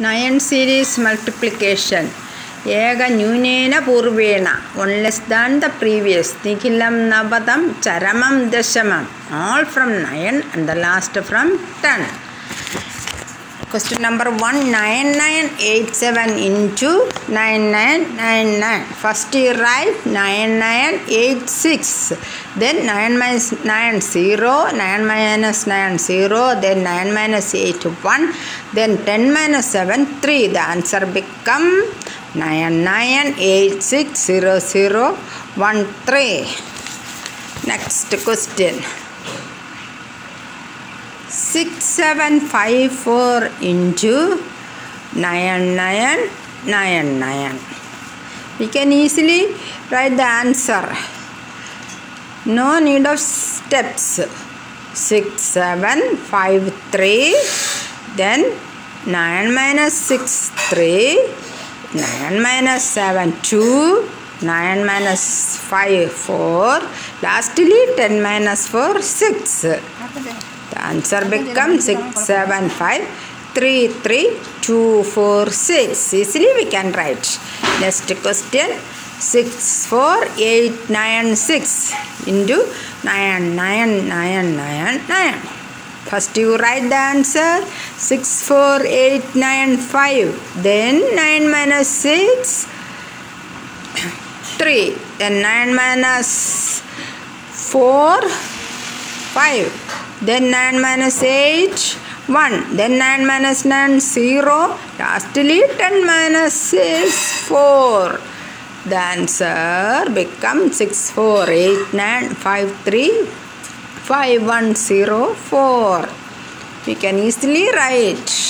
Nine series multiplication. ഏക ന്യൂനേന പൂർവേണ. One less than the previous. നിഖിലം നവതം ചരമം ദശമം. All from nine and the last from ten. Question number 1 9987 into 9999. First you write 9986. Then 9 minus 9 0, 9 minus 9 0, then 9 minus 8 1, then 10 minus 7 3. The answer become 99860013. Next question. 6754 into 9999. We can easily write the answer. No need of steps. 6753 then 9 minus 6 3 9 minus 7 2 9 minus 5 4 lastly 10 minus 4 6 the answer becomes 67533246. Easily we can write. Next question. 64896 into 99999. First you write the answer. 64895 then 9 minus 6 3 then 9 minus 4 5 then 9 minus 8 1 then 9 minus 9 0 lastly 10 minus 6 4 the answer becomes 6489535104 we can easily write